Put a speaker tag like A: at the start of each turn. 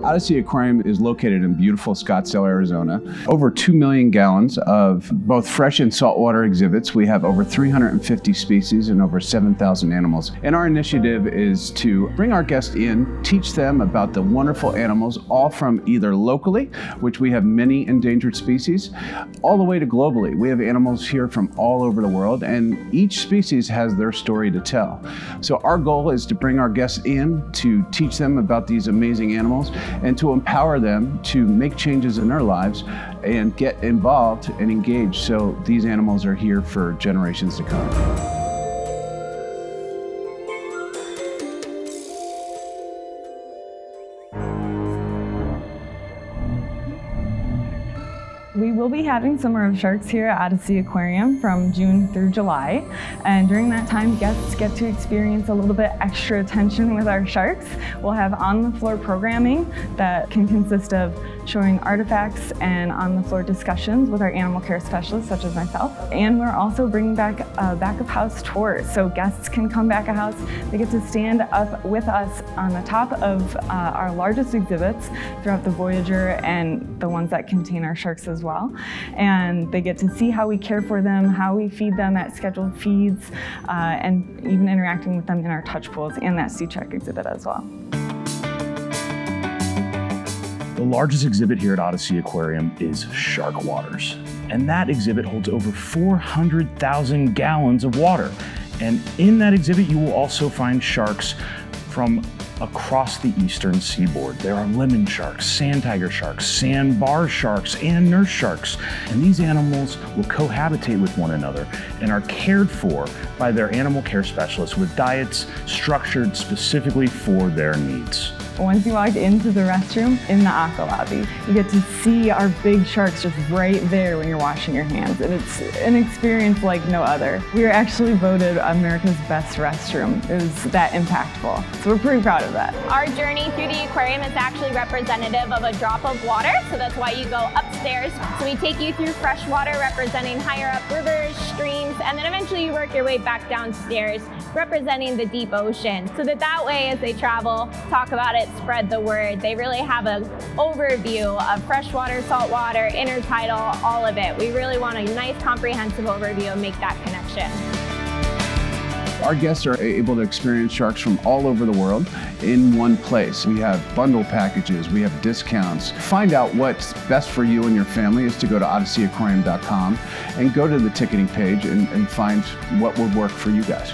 A: OdySea Aquarium is located in beautiful Scottsdale, Arizona. Over 2 million gallons of both fresh and saltwater exhibits. We have over 350 species and over 7,000 animals. And our initiative is to bring our guests in, teach them about the wonderful animals, all from either locally, which we have many endangered species, all the way to globally. We have animals here from all over the world, and each species has their story to tell. So our goal is to bring our guests in to teach them about these amazing animals and to empower them to make changes in their lives and get involved and engaged so these animals are here for generations to come.
B: We will be having Summer of Sharks here at OdySea Aquarium from June through July. And during that time, guests get to experience a little bit extra attention with our sharks. We'll have on-the-floor programming that can consist of showing artifacts and on-the-floor discussions with our animal care specialists, such as myself. And we're also bringing back a back-of-house tour, so guests can come back a house. They get to stand up with us on the top of uh, our largest exhibits throughout the Voyager and the ones that contain our sharks as well. And they get to see how we care for them, how we feed them at scheduled feeds, uh, and even interacting with them in our touch pools and that sea check exhibit as well.
C: The largest exhibit here at OdySea Aquarium is Shark Waters. And that exhibit holds over 400,000 gallons of water. And in that exhibit, you will also find sharks from across the eastern seaboard. There are lemon sharks, sand tiger sharks, sandbar sharks, and nurse sharks. And these animals will cohabitate with one another and are cared for by their animal care specialists with diets structured specifically for their needs.
B: Once you walk into the restroom in the aqua lobby, you get to see our big sharks just right there when you're washing your hands. And it's an experience like no other. We were actually voted America's best restroom. It was that impactful. So we're pretty proud of that.
D: Our journey through the aquarium is actually representative of a drop of water. So that's why you go upstairs. So we take you through fresh water representing higher up rivers, streams, and then eventually you work your way back downstairs representing the deep ocean. So that that way as they travel, talk about it, spread the word. They really have an overview of freshwater, saltwater, intertidal, all of it. We really want a nice comprehensive overview and make that connection.
A: Our guests are able to experience sharks from all over the world in one place. We have bundle packages, we have discounts. Find out what's best for you and your family is to go to odyseaaquarium.com and go to the ticketing page and, and find what would work for you guys.